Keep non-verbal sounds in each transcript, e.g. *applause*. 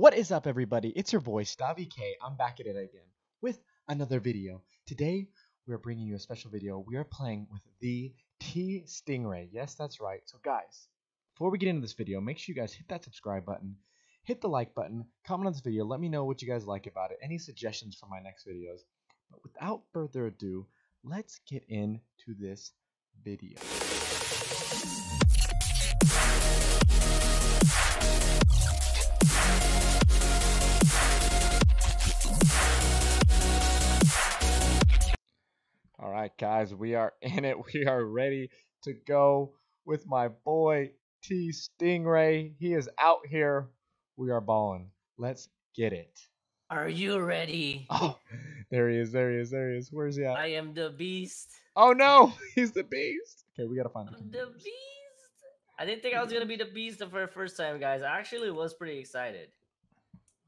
What is up, everybody? It's your boy, Stavi K. I'm back at it again with another video. Today, we're bringing you a special video. We are playing with the T Stingray. Yes, that's right. So, guys, before we get into this video, make sure you guys hit that subscribe button, hit the like button, comment on this video. Let me know what you guys like about it, any suggestions for my next videos. But without further ado, let's get into this video. All right, guys, we are *laughs* in it. We are ready to go with my boy T Stingray. He is out here. We are balling. Let's get it. Are you ready? *laughs* Oh, there he is. There he is. There he is. Where's he at? I am the beast. Oh no, *laughs* he's the beast. Okay, we gotta find the I'm the beast. I didn't think I was gonna be the beast the very first time, guys. I actually was pretty excited,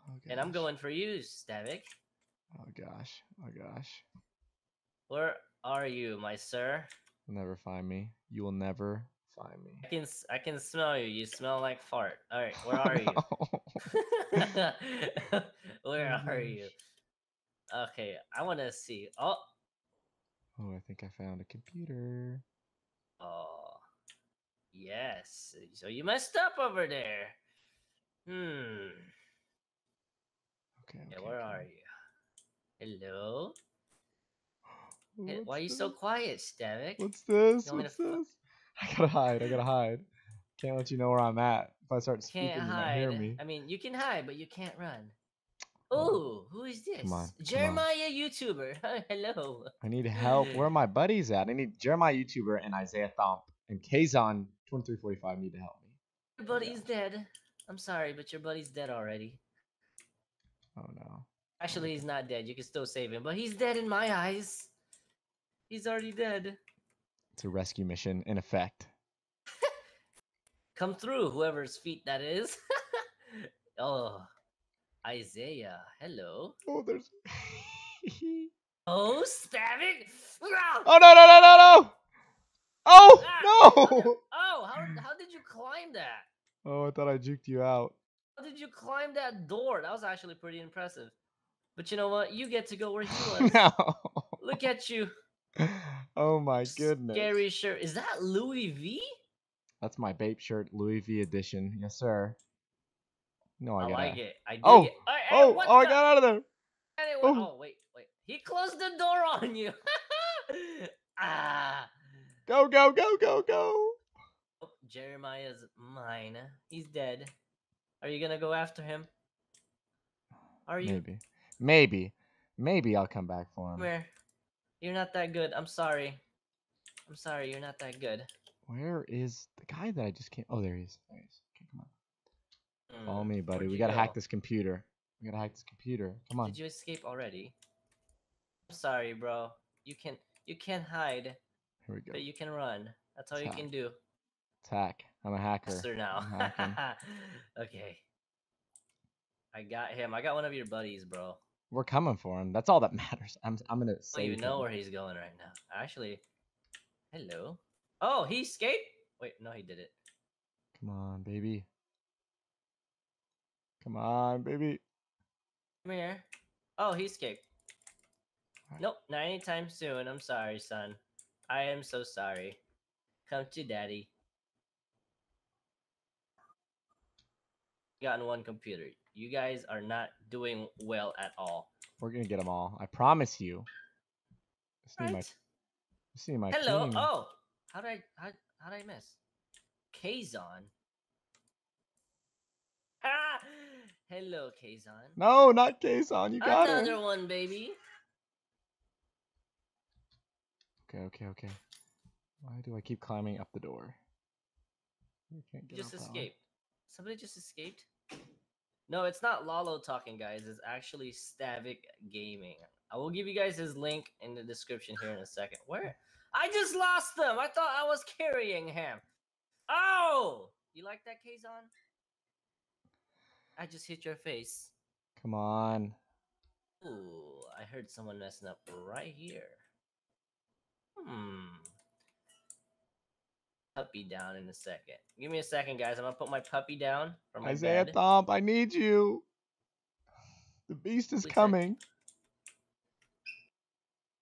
Oh, and I'm going for you, Stavik. Oh gosh. Oh gosh. Where are you, my sir? You'll never find me. You will never find me. I can I can smell you. You smell like fart. All right, where *laughs* are you? *laughs* Where Oh, are you? Okay, I want to see. Oh, Oh, I think I found a computer. oh, yes. So you messed up over there. Hmm. Okay. Yeah, where okay. are you? Hello? Hey, Why are you so quiet, Stavik? What's this? You What's this? *laughs* I gotta hide. I gotta hide. Can't let you know where I'm at. If I start speaking, Can't you might hear hide. me. I mean, you can hide, but you can't run. Oh, who is this? on, come on. Jeremiah YouTuber. *laughs* Hello. I need help. Where are *laughs* my buddies at? I need Jeremiah YouTuber and Isaiah Thomp and Kazon 2345 need to help me. Your buddy's dead. I'm sorry, but your buddy's dead already. Oh no. Actually, oh, he's not dead. You can still save him, but he's dead in my eyes. He's already dead. It's a rescue mission in effect. *laughs* Come through, whoever's feet that is. *laughs* oh, Isaiah. Hello. Oh, there's. *laughs* Oh. Ah! oh no no no no no! Oh Ah, no! okay. Oh, how, how did you climb that? Oh, I thought I juked you out. How did you climb that door? That was actually pretty impressive. But you know what? You get to go where he was. no. Look at you. *laughs* Oh my goodness. Scary shirt. Is that Louis V? That's my Bape shirt, Louis V edition. Yes, sir. No, I, I, gotta. like it. I dig Oh, it. Oh, oh, I got out of there. Anyway, oh. oh. wait, wait. He closed the door on you. *laughs* ah. Go, go, go, go, go. Oh, Jeremiah's mine. He's dead. Are you gonna go after him? Are you? Maybe, maybe, maybe I'll come back for him. Come here. You're not that good. I'm sorry. I'm sorry. You're not that good. Where is the guy that I just can't? Oh, there he is. There he is. Okay, come on. Follow Mm, me, buddy. We gotta hack this computer. We gotta hack this computer. Come on. Did you escape already? I'm sorry, bro. You can you can't hide, Here we go. but you can run. That's all you can do. Let's hack. I'm a hacker. Now. *laughs* Okay. I got him. I got one of your buddies, bro. We're coming for him. That's all that *laughs* matters. I'm. I'm gonna I don't even know him. where he's going right now. Actually, hello. Oh, he escaped. Wait, no, he did it. Come on, baby. Come on, baby. Come here. Oh, he escaped. Alright. Nope, not anytime soon. I'm sorry, son. I am so sorry. Come to daddy. Gotten one computer. You guys are not doing well at all. We're gonna get them all. I promise you. Just need my. Right? Just need my Hello. team. Oh, how did I how how did I miss? Kazon. Ah, *laughs* hello, Kazon. No, not Kazon. You got Another him. one, baby. Okay, okay, okay. Why do I keep climbing up the door? You can't You get just up that escaped. Somebody just escaped. No, it's not Lalo talking, guys. It's actually Stavic Gaming. I will give you guys his link in the description here in a second. Where? I just lost them. I thought I was carrying him. Oh, you like that, Kazon? I just hit your face. Come on. Ooh, I heard someone messing up right here. Hmm. Puppy down in a second. Give me a second, guys. I'm gonna put my puppy down from my Isaiah bed. Thomp, I need you. The beast is sec. coming.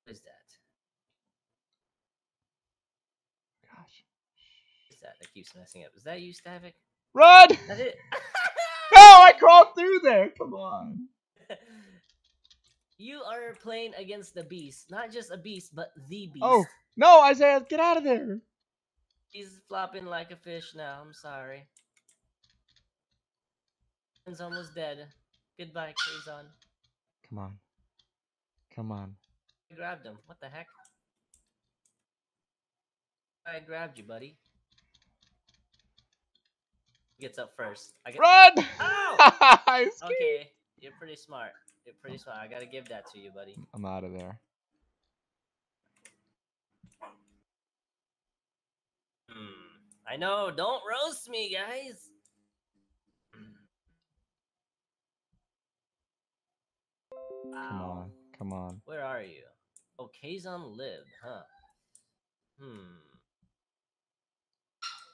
What is that? Gosh. What is that that keeps messing up? Is that you, Stavik? Run! That's it. *laughs* No, I crawled through there. Come on. *laughs* you are playing against the beast, not just a beast, but the oh, beast. Oh. No, Isaiah, get out of there. He's flopping like a fish now. I'm sorry. He's almost dead. Goodbye, Kazon. Come on. Come on. I grabbed him. What the heck? I grabbed you, buddy. Gets up first. I get. Run! Ow! *laughs* I. Okay, you're pretty smart. You're pretty smart. I gotta give that to you, buddy. I'm out of there. I know. Don't roast me, guys. Come Wow. on. Come on. Where are you? Oh, Kazon lived, huh? Hmm.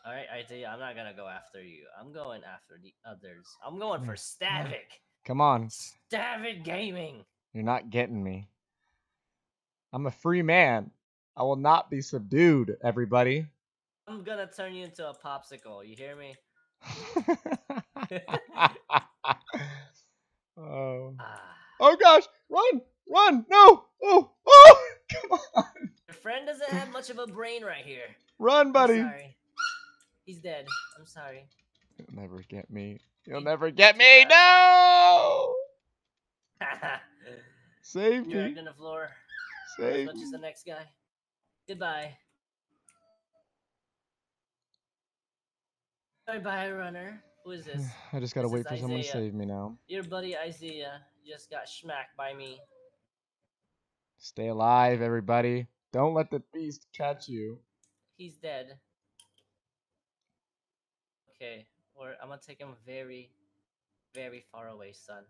Alright, Isaiah, I'm not gonna go after you. I'm going after the others. I'm going for Stavik. Come on. Stavik Gaming. You're not getting me. I'm a free man. I will not be subdued, everybody. I'm gonna turn you into a popsicle. You hear me? oh. *laughs* Oh gosh! Run! Run! No! Oh! Oh! *laughs* Come on! Your friend doesn't have much of a brain right here. Run, buddy! sorry. He's dead. I'm sorry. You'll never get me. You'll You- never get me! No! *laughs* Save Dragged me! on the floor. As Save much as the next guy. Goodbye. Bye bye, runner. Who is this? *sighs* I just gotta This wait for someone to save me now. Your buddy Isaiah just got smacked by me. Stay alive, everybody. Don't let the beast catch you. He's dead. Okay, or I'm gonna take him very, very far away, son.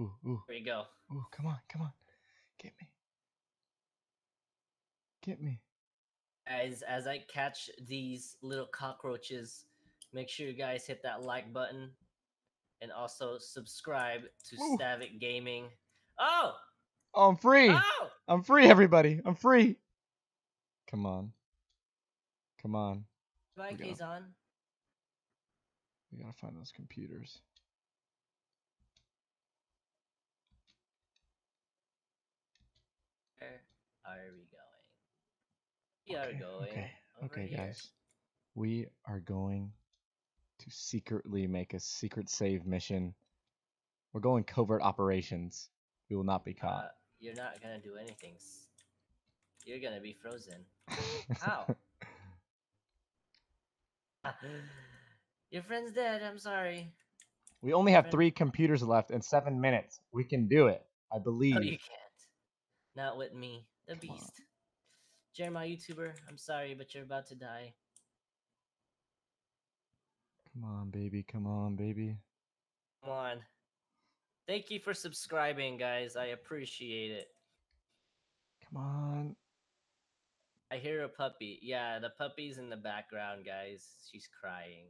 Ooh, ooh, Here you go. ooh, come on, come on. Get me. Get me. As as I catch these little cockroaches, make sure you guys hit that like button, and also subscribe to Ooh. Stavik Gaming. Oh! Oh, I'm free. Oh! I'm free, everybody. I'm free. Come on. Come on. We gotta- We gotta find those computers. Where are oh, we We are Okay, going. Okay, okay, here. guys. We are going to secretly make a secret save mission. We're going covert operations. We will not be Uh, caught. you're not gonna do anything. You're gonna be frozen. *laughs* How? *laughs* Your friend's dead. I'm sorry. we only have three computers left in seven minutes. We can do it. I believe. No, you can't. Not with me, the Come on. Jeremiah, YouTuber. I'm sorry, but you're about to die. Come on, baby. Come on, baby. Come on. Thank you for subscribing, guys. I appreciate it. Come on. I hear a puppy. Yeah, the puppy's in the background, guys. She's crying.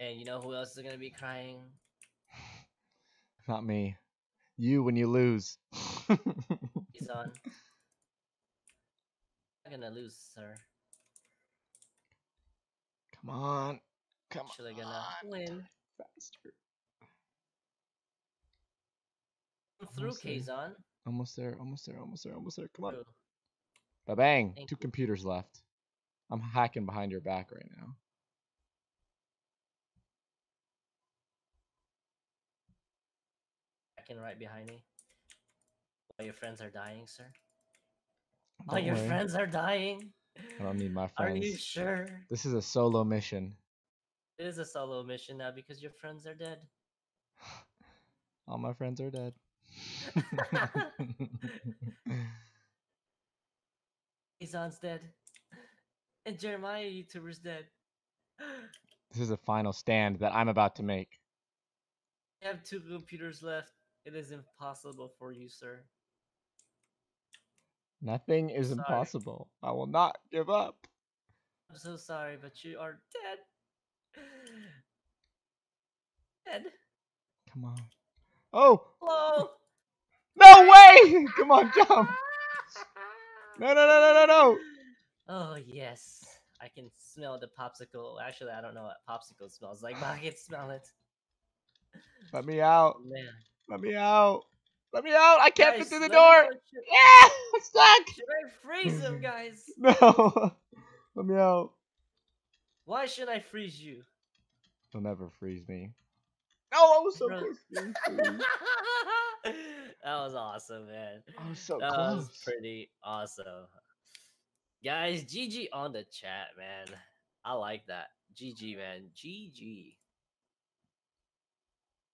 And you know who else is gonna be crying? *laughs* Not me. You when you lose. *laughs* He's on. I'm gonna lose, sir. Come on. Come Actually on. gonna win. Faster. I'm through, Almost there. Kazon. Almost there. Almost there. Almost there. Almost there. Come on. Through. Ba bang. Thank Two you. computers left. I'm hacking behind your back right now. Hacking right behind me. While your friends are dying, sir. Don't your worry. friends are dying. I don't need my friends. *laughs* Are you sure? This is a solo mission. It is a solo mission now because your friends are dead. *sighs* All my friends are dead. *laughs* Kazon's dead. And Jeremiah YouTuber's dead. *gasps* this is a final stand that I'm about to make. You have two computers left. It is impossible for you, sir. Nothing is Sorry. impossible. I will not give up. I'm so sorry, but you are dead. *sighs* Ed. Come on. Oh Hello. no way! *laughs* Come on, jump! *laughs* No no no no no no! Oh yes, I can smell the popsicle. Actually, I don't know what popsicle smells like, but I can smell it. Let me out! Man, Let me out! Let me out! I can't Guys, fit through the me door! Yeah! I'm stuck! should I freeze him, *laughs* guys? No! *laughs* Let me out! Why should I freeze you? You'll never freeze me. No, I was so close. *laughs* that was awesome, man. I was so that close. was pretty awesome. Guys, GG on the chat, man. I like that. GG, man. GG.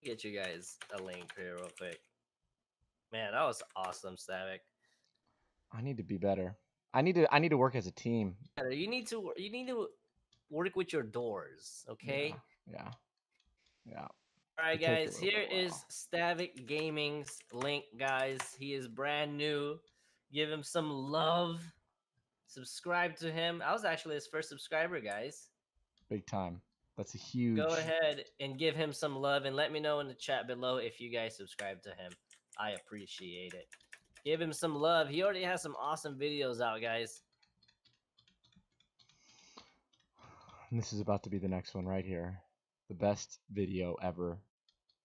Get you guys a link here real quick. Man, that was awesome, Stavic. I need to be better. I need to. I need to work as a team. You need to you need to work with your doors, okay? Yeah. Yeah. All right, a guys. Here is Here bit is while. Stavic Gaming's link, guys. He is brand new. Give him some love. Subscribe to him. I was actually his first subscriber, guys. Big time. That's a huge. Go ahead and give him some love and let me know in the chat below if you guys subscribe to him. I appreciate it. Give him some love. He already has some awesome videos out, guys. And this is about to be the next one right here. The best video ever.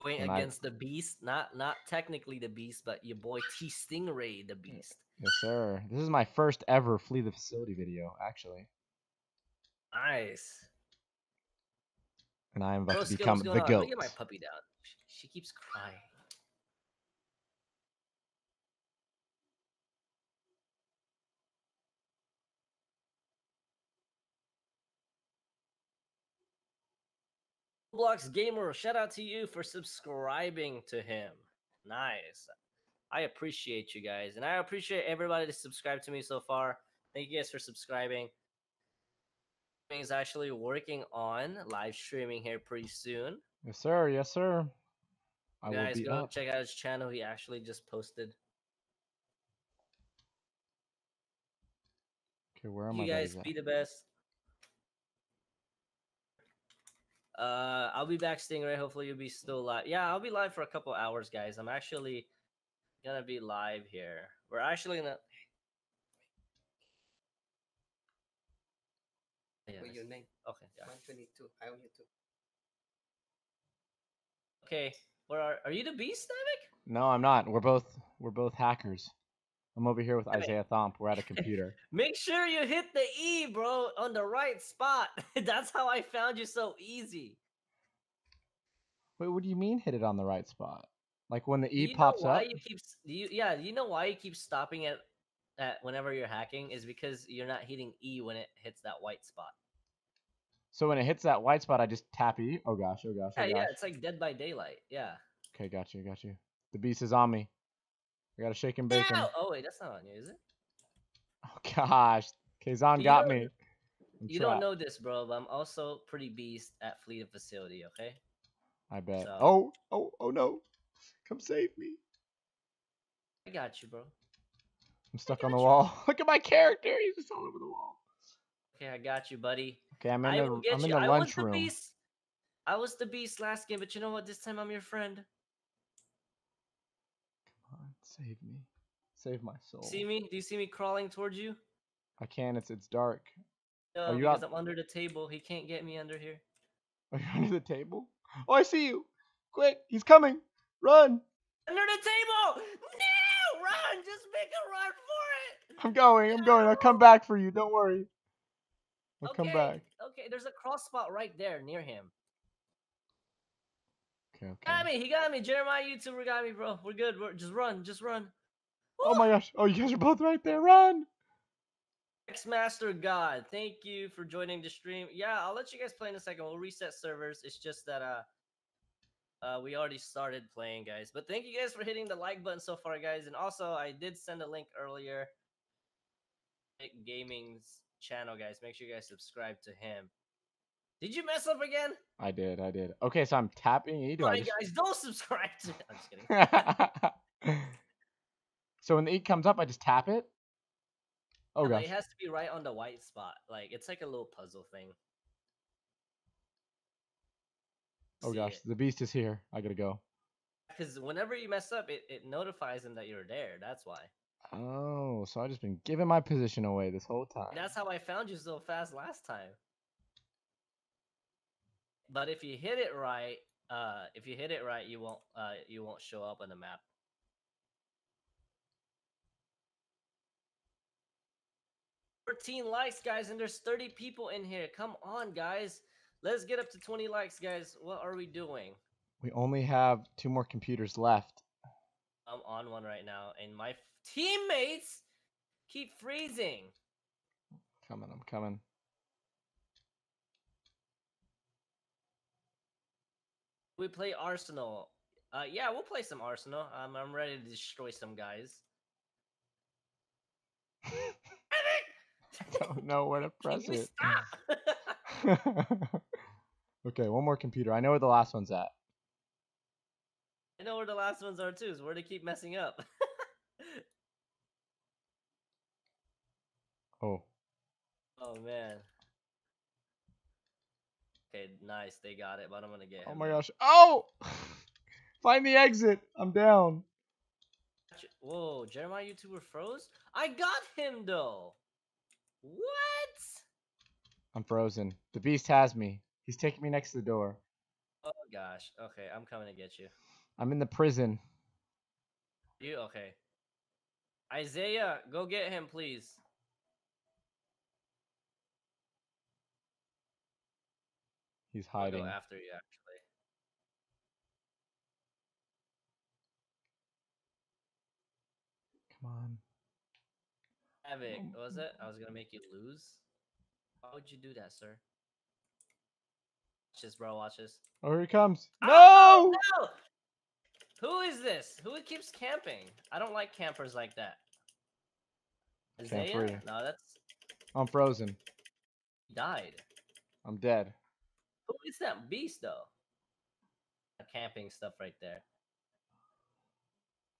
Going And I- against the beast, not not technically the beast, but your boy T Stingray the beast. Yes, sir. This is my first ever flee the facility video, actually, Nice. and I am about Bro, to become the goat. Me get my puppy down. She, she keeps crying. Roblox Gamer, shout out to you for subscribing to him. Nice. I appreciate you guys, and I appreciate everybody that subscribed to me so far. Thank you guys for subscribing. Is actually working on live streaming here pretty soon. Yes, sir. Yes, sir. I will guys, go up. check out his channel. He actually just posted. Okay, where are you my guys be the best. Uh, I'll be back, Stingray. Hopefully, you'll be still live. Yeah, I'll be live for a couple hours, guys. I'm actually gonna be live here. We're actually gonna. Yeah, What's your name? Okay. Yeah. 122. I own you too. Okay. Where are are you the beast, Navic? No, I'm not. We're both we're both hackers. I'm over here with Isaiah Thomp. We're at a *laughs* computer. Make sure you hit the E, bro, on the right spot. *laughs* That's how I found you so easy. Wait, what do you mean hit it on the right spot? Like when the E you know pops why up? You keep, you, yeah, you know why you keep stopping at, at whenever you're hacking is because you're not hitting E when it hits that white spot. So when it hits that white spot, I just tap E. Oh gosh, oh gosh, oh Yeah, gosh. yeah, it's like Dead by Daylight. Yeah. Okay, got you, got you. The beast is on me. I got a shake and bake him. Oh wait, that's not on you, is it? Oh gosh, Kazon got me. I'm You don't know this, bro, but I'm also pretty beast at Flee the Facility. Okay. I bet. so- Oh, oh, oh no! Come save me! I got you, bro. I'm stuck on the you. wall. *laughs* Look at my character. He's just all over the wall. Okay, I got you, buddy. Okay, I'm in I the I'm in the I lunch was the room. beast. I was the beast last game, but you know what? This time I'm your friend. Come save me. Save my soul. See me? Do you see me crawling towards you? I can. It's it's dark. No, you because out- I'm under the table. He can't get me under here. *laughs* Are you under the table? Oh, I see you! Quick, he's coming! Run! Under the table! No! Run! Just make a run for it! I'm going. I'm going. I'll come back for you. Don't worry. I'll come Okay, back. Okay, there's a cross spot right there near him. Okay. Okay. Got me. He got me. Jeremiah YouTuber got me, bro. We're good. We're just run. Just run. Oh my gosh! Oh, you guys are both right there. Run! X Master God, thank you for joining the stream. Yeah, I'll let you guys play in a second. We'll reset servers. It's just that uh uh we already started playing, guys. But thank you guys for hitting the like button so far, guys. And also I did send a link earlier. Gaming's channel, guys. Make sure you guys subscribe to him. Did you mess up again? I did. I did. Okay, so I'm tapping E. Do I just... guys, don't subscribe to *laughs* I'm just kidding. *laughs* so when the E comes up, I just tap it. Oh but gosh. It has to be right on the white spot. Like it's like a little puzzle thing. Oh gosh, the beast is here. I gotta go. Because whenever you mess up, it, it notifies him that you're there. That's why. Oh, so I just been giving my position away this whole time. That's how I found you so fast last time. But if you hit it right, uh, if you hit it right, you won't uh you won't show up on the map. Thirteen likes, guys, and there's 30 people in here. Come on, guys. Let's get up to 20 likes, guys. What are we doing? We only have two more computers left. I'm on one right now, and my f- teammates keep freezing. Coming, I'm coming. We play Arsenal. Uh, yeah, we'll play some Arsenal. Um, I'm ready to destroy some guys. I don't know where to Can press you it. stop? *laughs* okay, one more computer. I know where the last one's at. I know where the last ones are too. So where to keep messing up? *laughs* Oh, oh man. Okay, nice. They got it, but I'm gonna get. oh him my gosh. Oh! *laughs* Find the exit. I'm down. Whoa, Jeremiah YouTuber froze. I got him though. What? I'm frozen. The beast has me. He's taking me next to the door. Oh gosh. Okay, I'm coming to get you. I'm in the prison. You okay? Isaiah, go get him, please. He's hiding. go after you, actually. Come on. Havoc, what was it? I was gonna make you lose. Why would you do that, sir? Watch this, bro. Watch this. Oh, here he comes. Oh, No! No! Who is this? Who keeps camping? I don't like campers like that. Isaiah? free. No, that's I'm frozen. he died. I'm dead. Who is that beast though? The camping stuff right there.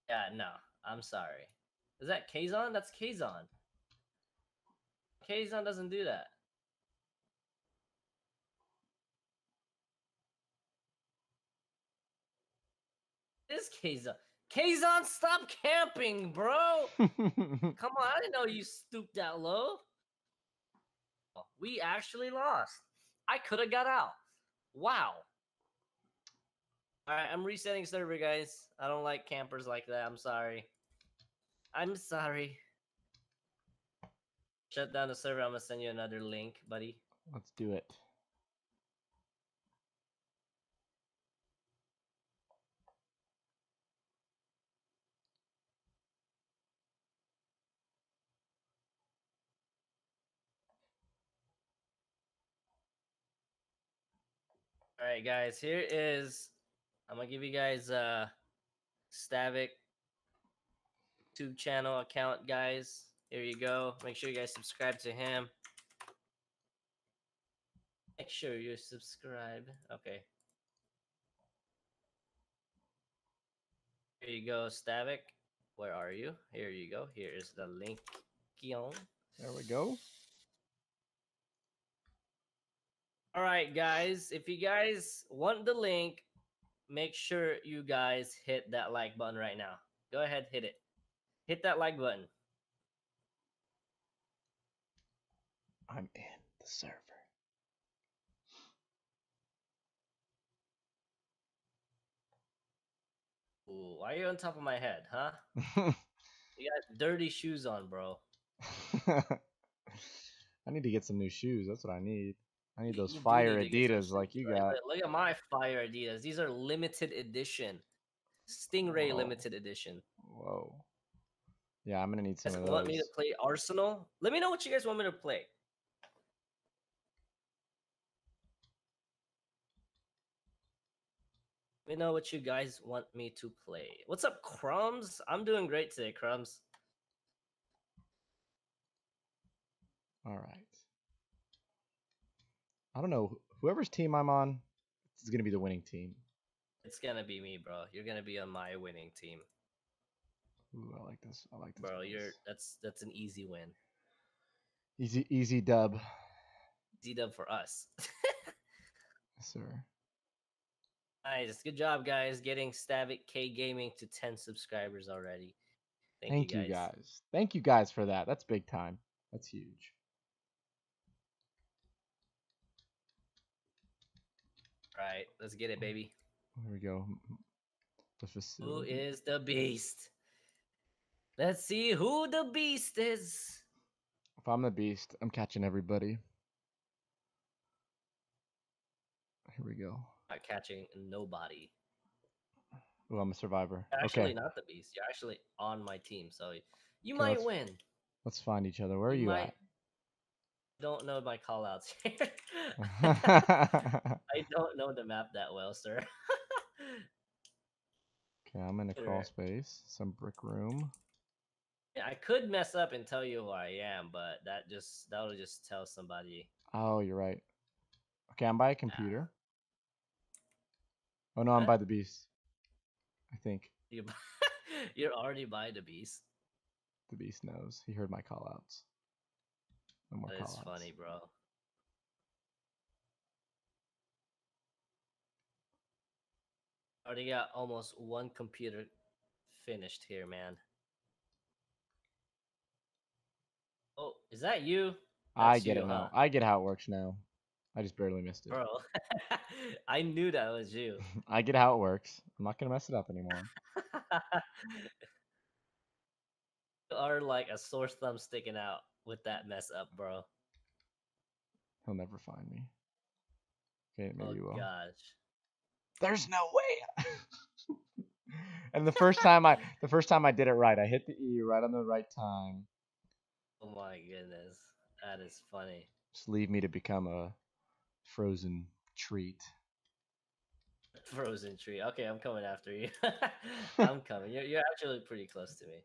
Yeah, no. I'm sorry. Is that Kazon? That's Kazon. Kazon doesn't do that. This Kazon. Kazon, stop camping, bro! *laughs* Come on, I didn't know you stooped that low. We actually lost. I could have got out. Wow. All right, I'm resetting server, guys. I don't like campers like that. I'm sorry. I'm sorry. Shut down the server. I'm gonna send you another link, buddy. Let's do it. All right, guys. Here is. I'm gonna give you guys uh Stavic YouTube channel account, guys. Here you go. Make sure you guys subscribe to him. Make sure you subscribe. Okay. Here you go, Stavic. Where are you? Here you go. Here is the link. There we go. All right, guys. If you guys want the link, make sure you guys hit that like button right now. Go ahead, hit it. Hit that like button. I'm in the server. Ooh, why are you on top of my head, huh? *laughs* You got dirty shoes on, bro. *laughs* I need to get some new shoes. That's what I need. I need those you fire need to get some Adidas like you Right, got. Look, at my fire Adidas. These are limited edition. Stingray Whoa. limited edition. Whoa. Yeah, I'm gonna need some of want me to play Arsenal? Let me know what you guys want me to play. Let me know what you guys want me to play. What's up, Crumbs? I'm doing great today, Crumbs. All right. I don't know. Whoever's team I'm on is gonna be the winning team. It's gonna be me, bro. You're gonna be on my winning team, Ooh, I like this. I like this. bro. place. You're that's that's an easy win. easy, easy dub, Easy dub for us. Yes, sir. Nice. Good job, guys, getting Stavic K Gaming to 10 subscribers already. Thank, Thank, you, you, guys. guys. Thank you guys for that. That's big time. That's huge. Right. Let's get it, oh, baby. Here we go. Who is the beast? Let's see who the beast is. If I'm the beast, I'm catching everybody. Here we go. Not catching nobody. Oh, I'm a survivor. Actually, okay, not the beast. You're actually on my team, so you Okay, might let's- win. let's find each other. Where are you might- Don't know my callouts *laughs* here. *laughs* I don't know the map that well, sir. okay, I'm in a crawl space. Some brick room. Yeah, I could mess up and tell you who I am, but that just that'll just tell somebody. Oh, you're right. Okay, I'm by a ah. computer. Oh no, I'm by the beast. I think You, *laughs* you're already by the beast. the beast knows. He heard my call outs. No more That is call funny, bro. Already got almost one computer finished here, man. Oh, is that you? I get you, it huh? now. I get how it works now. I just barely missed it. Bro, *laughs* I knew that was you. *laughs* I get how it works. I'm not gonna mess it up anymore. *laughs* you are like a sore thumb sticking out with that mess up, bro. He'll never find me. Okay, maybe oh you will. Oh gosh. There's no way. *laughs* and the first time I, the first time I did it right, I hit the E right on the right time. Oh my goodness. That is funny. Just leave me to become a frozen treat. *laughs* Frozen treat. Okay, I'm coming after you. *laughs* I'm coming. You're, you're actually pretty close to me.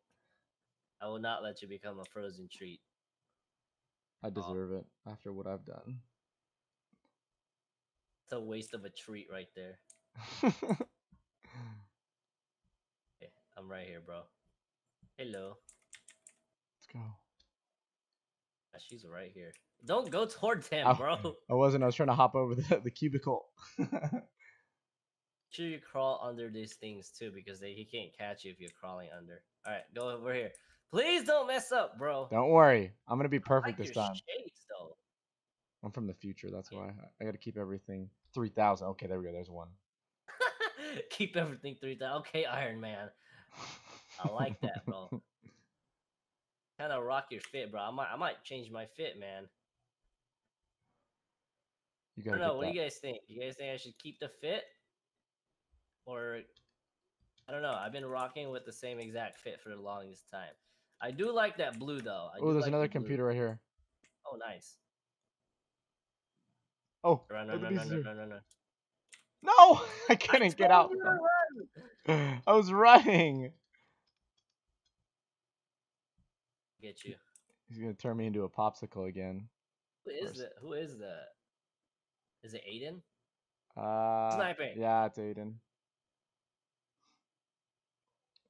I will not let you become a frozen treat. I um, deserve it after what I've done. It's a waste of a treat right there. *laughs* Okay, I'm right here, bro. Hello. Let's go. She's right here. Don't go towards him, Ow. bro. *laughs* I wasn't. I was trying to hop over the, the cubicle. *laughs* sure you crawl under these things too because they, he can't catch you if you're crawling under. All right, go over here. Please don't mess up, bro. Don't worry. I'm gonna be I like perfect this your time. shades, though. I'm from the future. That's why I, I got to keep everything 3,000. Okay, there we go. There's one. *laughs* Keep everything three thousand. Okay, Iron Man. I like that, bro. *laughs* kind of rock your fit, bro. I might, I might change my fit, man. You I gotta don't know. What that. do you guys think? You guys think I should keep the fit, or I don't know. I've been rocking with the same exact fit for the longest time. I do like that blue though. Oh, there's like another the blue. computer right here. Oh, nice. Oh, Run, run, the run, run, run, run, run. No, *laughs* I couldn't get out. told you to run. I was running. Get you. He's gonna turn me into a popsicle again. Who is that? Who is that? Is it Aiden? Uh, Sniping. Yeah, it's Aiden.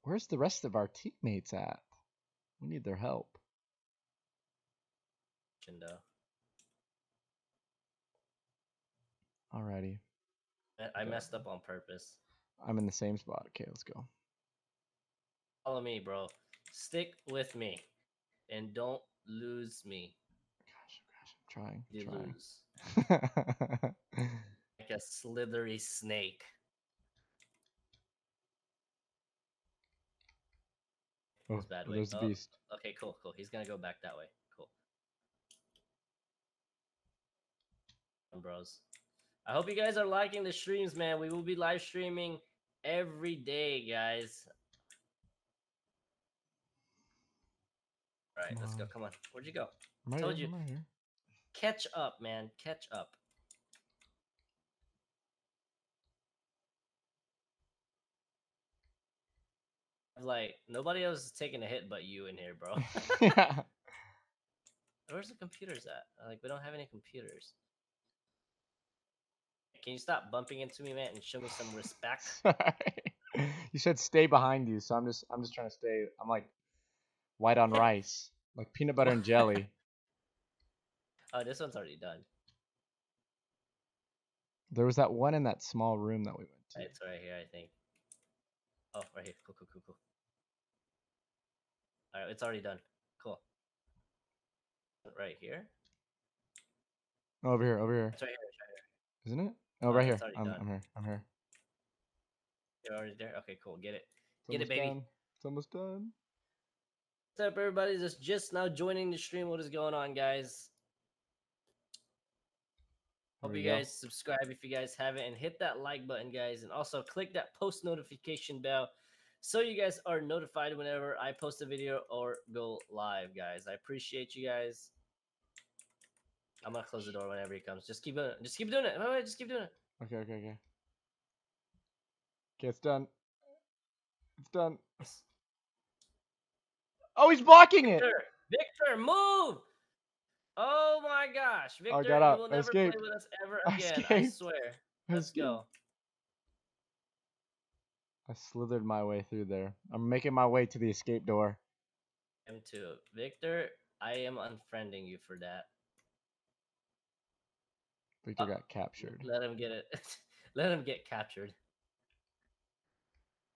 Where's the rest of our teammates at? We need their help. Chindo. Alrighty, I- I messed up on purpose. I'm in the same spot. Okay, let's go. Follow me, bro. Stick with me, and don't lose me. Gosh, gosh, I'm trying. You trying. lose *laughs* like a slithery snake. Oh, Goes bad way. there's the Oh. beast. Okay, cool, cool. He's gonna go back that way. Cool. Bros. I hope you guys are liking the streams, man. We will be live streaming every day, guys. All right, let's go. Come on. Where'd you go? I'm told you. I'm right here. Catch up, man. Catch up. Like nobody else is taking a hit but you in here, bro. *laughs* *laughs* Where's the computers at? Like we don't have any computers. Can you stop bumping into me, man, and show me some respect? *laughs* You said stay behind you, so I'm just I'm just trying to stay. I'm like white on rice, like peanut butter and jelly. Oh, this one's already done. There was that one in that small room that we went to. It's right here, I think. Oh, right here. Cool, cool, cool, cool. All right, it's already done. Cool. Right here. Oh, over here, over here. It's right here. It's right here. Isn't it? Oh, Oh, right here. I'm. I'm here. I'm here. You're already there. Okay, cool. Get it. It's Get it, baby. Done. It's almost done. What's up, everybody? Just just now joining the stream. What is going on, guys? Hope you go. guys subscribe if you guys haven't, and hit that like button, guys, and also click that post notification bell so you guys are notified whenever I post a video or go live, guys. I appreciate you guys. I'm gonna close the door whenever he comes. Just keep doing it. Just keep doing it. Wait, just keep doing it. Okay, okay, okay. Okay, it's done. It's done. Oh, he's blocking it. Victor, Victor, move! Oh my gosh, Victor, got out. you will I never escaped. play with us ever *laughs* I again. I swear. Let's escaped. go. I slithered my way through there. I'm making my way to the escape door. M two, Victor. I am unfriending you for that. Victor Uh, got captured. Let him get it. Let him get captured.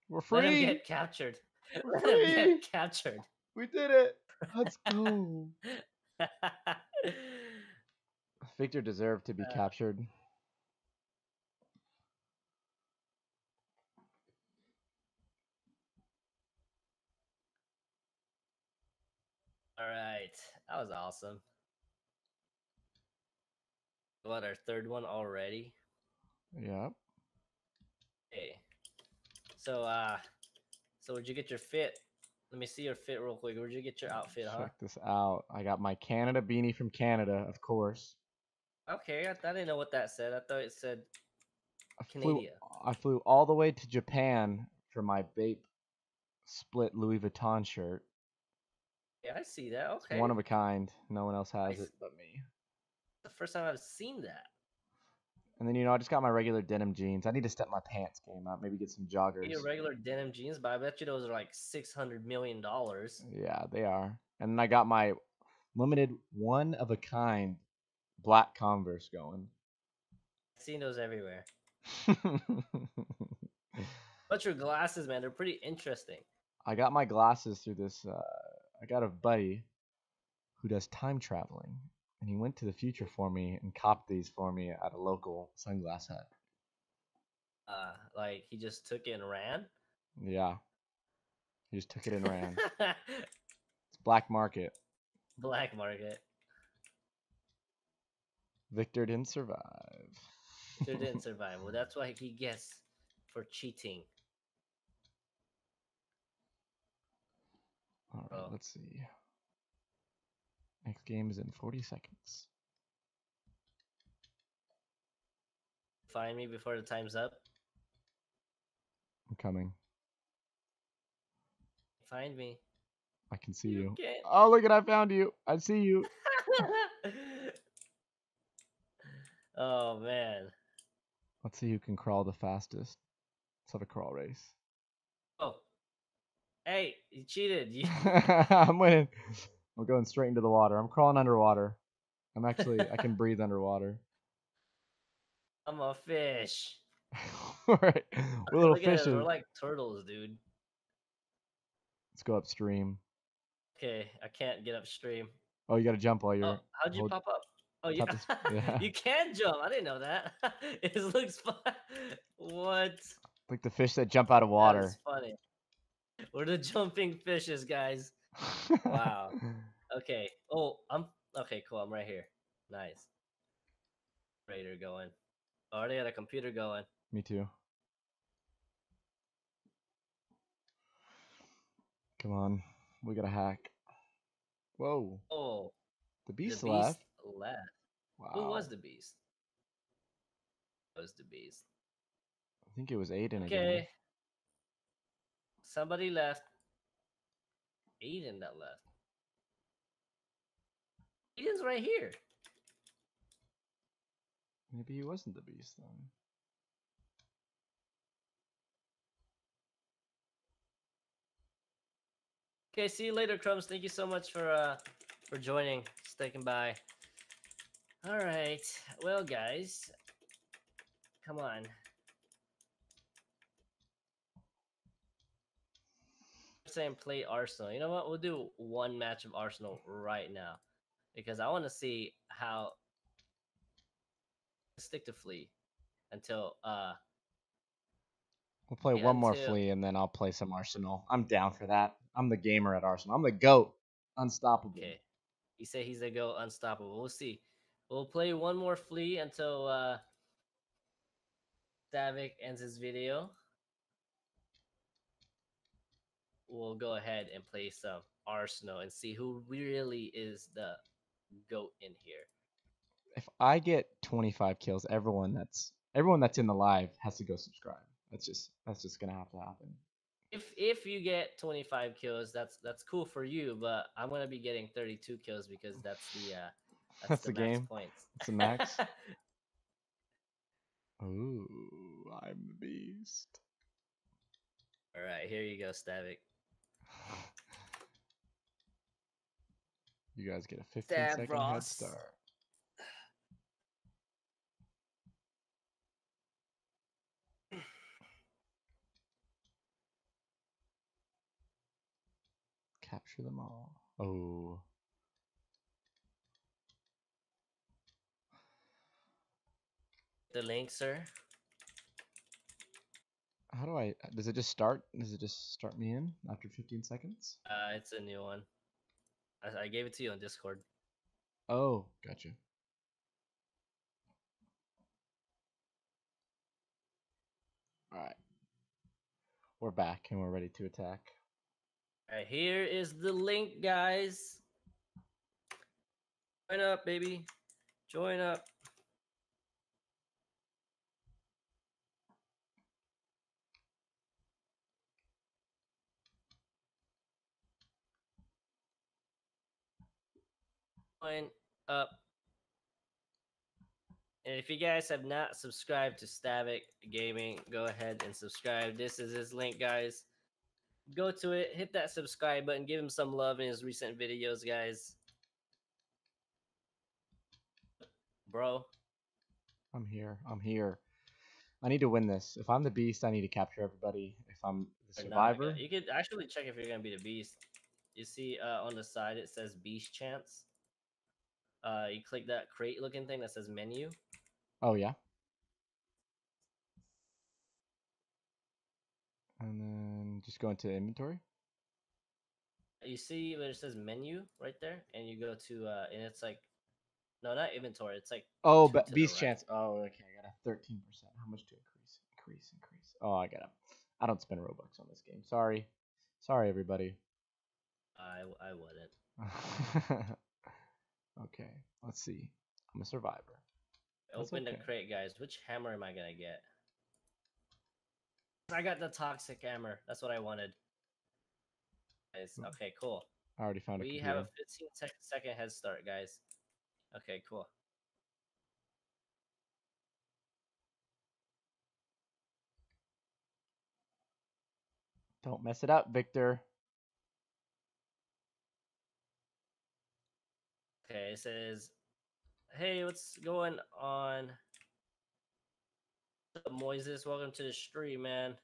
We're free. Let him get captured. We're Let him get *laughs* captured. We did it. Let's *laughs* go. Victor deserved to be Uh, captured. All right, that was awesome. What our third one already? Yep. Okay. So uh so where'd you get your fit? Let me see your fit real quick. Where'd you get your outfit, huh? Check this out. I got my Canada beanie from Canada, of course. Okay, I, I didn't know what that said. I thought it said I flew, Canada. I flew all the way to Japan for my Bape split Louis Vuitton shirt. Yeah, I see that. It's Okay. one of a kind. No one else has Nice. it but me. the first time I've seen that. And then you know I just got my regular denim jeans. I need to step my pants game up. Maybe get some joggers. Your regular denim jeans, but I bet you those are like six hundred million dollars. Yeah, they are. And then I got my limited one of a kind black Converse going. Seen those everywhere. *laughs* But your glasses, man, they're pretty interesting. I got my glasses through this. Uh, I got a buddy who does time traveling, and he went to the future for me and copped these for me at a local sunglass hut. Uh, like he just took it and ran. Yeah, he just took it and ran. *laughs* It's black market. Black market. Victor didn't survive. Victor didn't *laughs* survive. Well, that's why he gets for cheating. All right, Oh. let's see. Next game is in 40 seconds. Find me before the time's up. I'm coming. Find me. I can see you. can't. Oh, look at I found you. I see you. *laughs* oh man. Let's see who can crawl the fastest. Let's have a crawl race. Oh. Hey, you cheated. You *laughs* I'm winning. I'm going straight into the water. I'm crawling underwater. I'm actually I can breathe underwater. *laughs* I'm a fish. *laughs* Alright. We're little fishes. We're like turtles, dude. Let's go upstream. Okay, I can't get upstream. Oh, you gotta jump while oh, you're Oh, how'd you hold- pop up? Oh, you, this- yeah. *laughs* you can jump. I didn't know that. it looks fun. What? like the fish that jump out of water. is funny. We're the jumping fishes, guys. Wow. *laughs* Okay. Oh, I'm okay. Cool. I'm right here. Nice. Raider going. Oh, already got a computer going. Me too. Come on. We got a hack. Whoa. Oh, The the beast beast left. left. Wow. Who was the beast? Was the beast? I think it was Aiden again. Okay. Somebody left. Aiden that left. Aiden's right here. Maybe he wasn't the beast then. Okay, see you later, Crumbs. Thank you so much for uh for joining, sticking by. All right, well, guys, Come on. Saying play Arsenal. You know what? We'll do one match of Arsenal right now because I want to see how stick to Flee until uh We'll play Yeah, one more two. Flee and then I'll play some Arsenal. I'm down for that. I'm the gamer at Arsenal. I'm the goat. Unstoppable. okay. He said he's a goat unstoppable. We'll see. We'll play one more Flee until uh Davik ends his video. We'll go ahead and play some Arsenal and see who really is the goat in here. If I get 25 kills, everyone that's everyone that's in the live has to go subscribe. That's just that's just gonna have to happen. If if you get 25 kills, that's that's cool for you, but I'm gonna be getting 32 kills because that's the uh *laughs* That's the, the max game? points. That's the max? *laughs* Ooh, I'm the beast. All right, here you go, Stavik. You guys get a 15 second head start. Capture them all. Oh. The link, sir. How do I does it just start? Does it just start me in after 15 seconds? Uh, it's a new one. I, I gave it to you on Discord. Oh, gotcha. All right. We're back and we're ready to attack. All right, here is the link, guys. Join up, baby. Join up. Join up. And if you guys have not subscribed to Stavic Gaming, go ahead and subscribe. This is his link, guys. Go to it, hit that subscribe button, give him some love in his recent videos, guys. Bro, I'm here. I'm here. I need to win this. If I'm the beast, I need to capture everybody. If I'm the or not, I survivor. You could actually check if you're gonna be the beast. You see uh, on the side it says beast chance. Uh, you click that crate looking thing that says menu. oh yeah. And then just go into inventory. You see where it says menu right there, and you go to uh, and it's like, no, not inventory. It's like Oh, but beast right. chance. Oh, okay. I got a thirteen percent. How much to increase? Increase, increase. Oh, I got to I don't spend Robux on this game. Sorry, sorry everybody. I I wouldn't. *laughs* okay, let's see. I'm a survivor. That's Open the crate, guys. Which hammer am I gonna get? I got the toxic hammer. That's what I wanted. Guys, Hmm. okay, cool. I already found it. We computer. have a 15 sec- second head start, guys. Okay, cool. Don't mess it up, Victor. Okay, it says, "Hey, what's going on?" What's up, Moises? Welcome to the stream, man.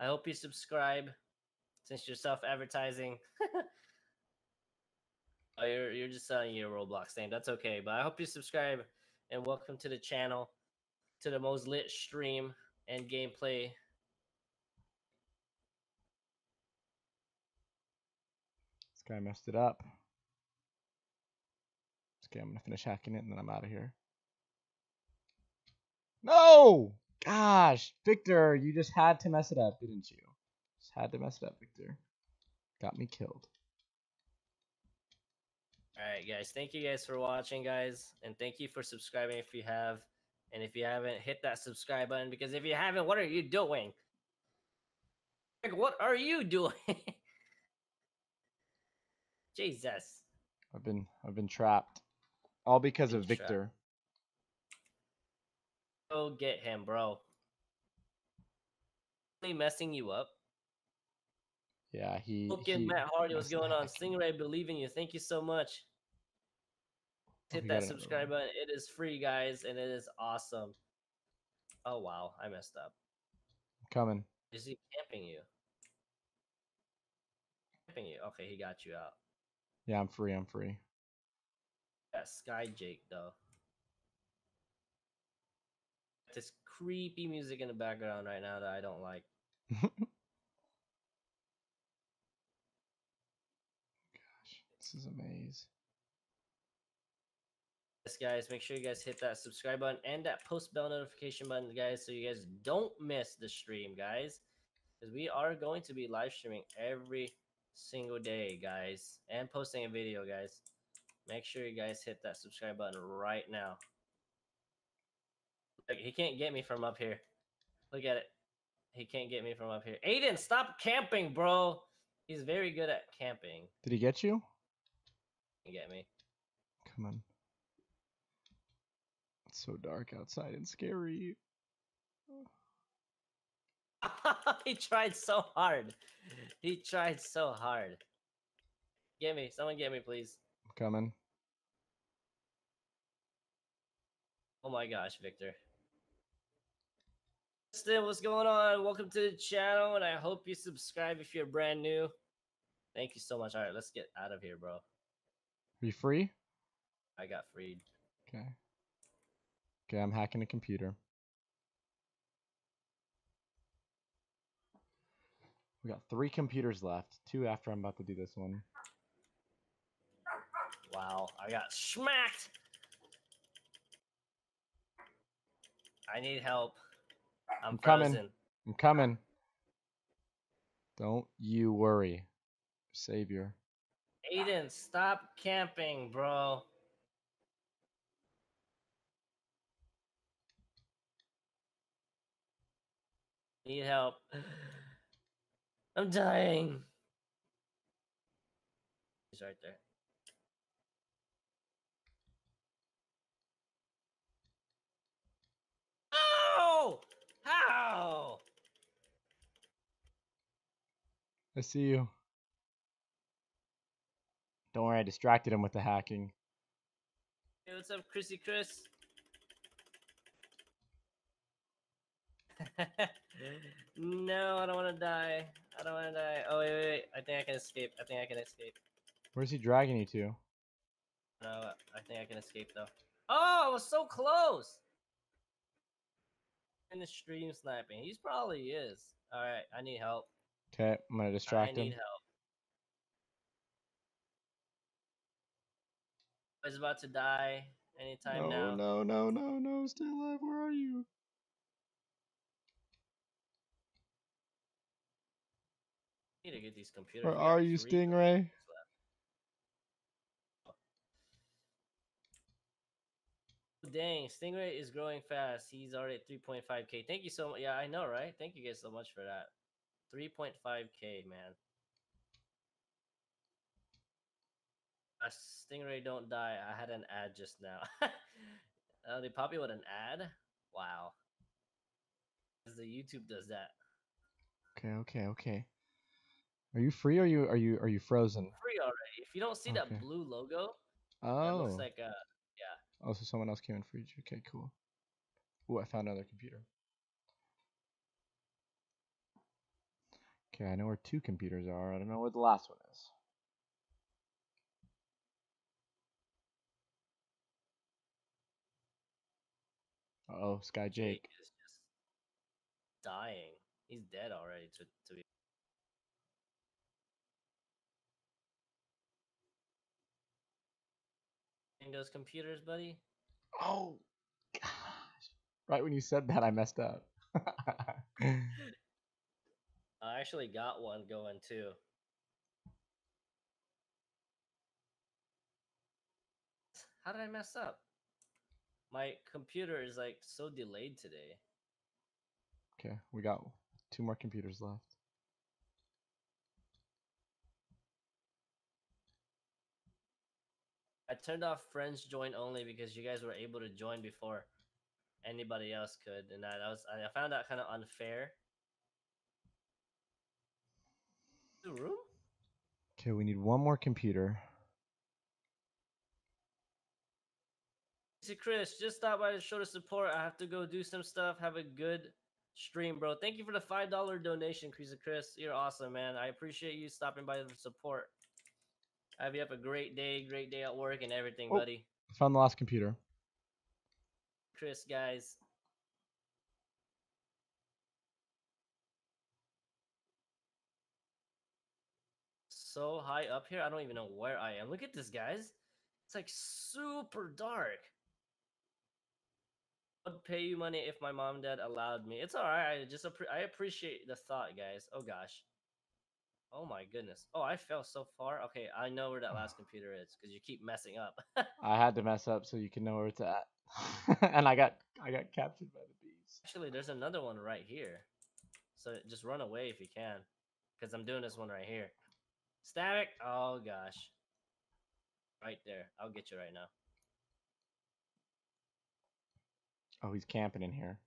I hope you subscribe since you're self-advertising. *laughs* oh, you're you're just selling your Roblox name. That's okay, but I hope you subscribe and welcome to the channel, to the most lit stream and gameplay. This guy messed it up. Okay, I'm gonna finish hacking it and then I'm out of here. No! Gosh, Victor, you just had to mess it up, didn't you? Just had to mess it up, Victor. Got me killed. All right, guys. Thank you guys for watching, guys, and thank you for subscribing if you have. And if you haven't, hit that subscribe button because if you haven't, what are you doing? Like, what are you *laughs* doing? Jesus. I've been I've been trapped. All because of. Victor. Go get him, bro. Really messing you up. Yeah, he. Look at Matt Hardy. What's going on? Stingray, believe in you. Thank you so much. Oh, Hit that subscribe button. It is free, guys, and it is awesome. Oh wow, I messed up. Coming. Is he camping you? Camping you? Okay, he got you out. Yeah, I'm free. I'm free. That Sky Jake though. This creepy music in the background right now that I don't like. Gosh, this is a maze. Yes, guys, make sure you guys hit that subscribe button and that post bell notification button, guys, so you guys don't miss the stream, guys. Because we are going to be live streaming every single day, guys, and posting a video, guys. Make sure you guys hit that subscribe button right now. Look, he can't get me from up here. Look at it. He can't get me from up here. Aiden, stop camping, bro. He's very good at camping. Did he get you? You get me? Come on. It's so dark outside and scary. *laughs* he tried so hard. He tried so hard. Get me. Someone get me, please. Coming. Oh my gosh, Victor. Still, what's going on? Welcome to the channel, and I hope you subscribe if you're brand new. Thank you so much. All right, let's get out of here, bro. Are you free? I got freed. Okay. Okay, I'm hacking a computer. We got three computers left. Two after I'm about to do this one. Wow, I got smacked. I need help. I'm, I'm coming. I'm coming. Don't you worry. Savior. Aiden, stop camping, bro. Need help. *sighs* I'm dying. He's right there. Oh! How? I see you. Don't worry, I distracted him with the hacking. Hey, what's up, Chrissy Chris? *laughs* no, I don't want to die. I don't want to die. Oh, wait, wait, wait. I think I can escape. I think I can escape. Where's he dragging you to? No, I think I can escape, though. Oh, I was so close! In the stream sniping. He's probably is. Alright, I need help. Okay, I'm gonna distract I distract need him. help. He's about to die anytime No, now. no, no, no, no, no stay alive. Where are you? need to get these computers. Where are you, Stingray? computers left. Dang, Stingray is growing fast. He's already at 3.5k. Thank you so much. Yeah, I know, right? Thank you guys so much for that. 3.5k, man. Uh, Stingray don't die. I had an ad just now. uh, *laughs* they pop you with an ad? Wow. The YouTube does that. Okay, okay, okay. Are you free? Or are you are you are you frozen? Free already. If you don't see Okay. that blue logo, Oh, looks like uh oh, so someone else came in for you. Okay, cool. Ooh, I found another computer. Okay, I know where two computers are. I don't know where the last one is. Oh, Sky Jake. Jake is just dying. He's dead already. To to be. In those computers, buddy. Oh, gosh. Right when you said that, I messed up. *laughs* I actually got one going too. How did I mess up? My computer is like so delayed today. okay, we got two more computers left. I turned off friends join only because you guys were able to join before anybody else could, and I, that was I found that kind of unfair. The room? Okay, we need one more computer. See, Chris, just stop by to show the support. I have to go do some stuff. Have a good stream, bro. Thank you for the five dollar donation, Chris. Chris, you're awesome, man. I appreciate you stopping by for support. I hope you have a great day, great day at work and everything, Oh. buddy. Found the last computer. Chris, guys. So high up here, I don't even know where I am. Look at this, guys. It's like super dark. I'd pay you money if my mom and dad allowed me. It's all right. I just appre- I appreciate the thought, guys. Oh gosh. Oh my goodness. Oh, I fell so far. Okay, I know where that last *sighs* computer is because you keep messing up. I had to mess up so you can know where it's at. *laughs* and I got I got captured by the bees. Actually, there's another one right here. So just run away if you can. Because I'm doing this one right here. Static. Oh, gosh. Right there. I'll get you right now. Oh, he's camping in here.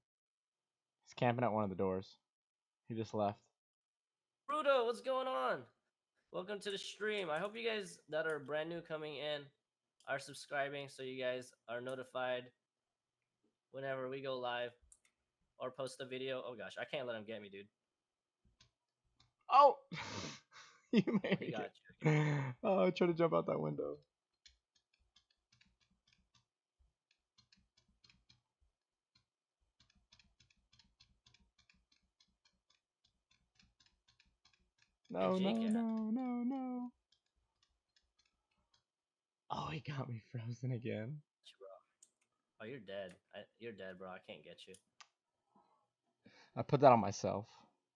He's camping at one of the doors. He just left. Bruto, what's going on? Welcome to the stream. I hope you guys that are brand new coming in are subscribing so you guys are notified whenever we go live or post a video. Oh, gosh. I can't let him get me, dude. Oh! *laughs* you made He got get- *laughs* Oh, I tried to jump out that window. No, no, no, no, no. Oh, he got me frozen again. Oh, you're dead. I, you're dead, bro. I can't get you. I put that on myself.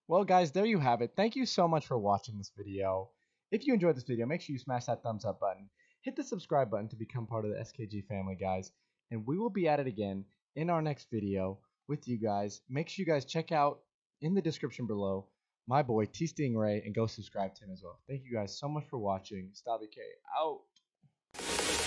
Well, guys, there you have it. Thank you so much for watching this video. If you enjoyed this video, make sure you smash that thumbs up button. Hit the subscribe button to become part of the SKG family, guys. And we will be at it again in our next video with you guys. Make sure you guys check out in the description below my boy TStingray and go subscribe to him as well. Thank you guys so much for watching. Stabby K out.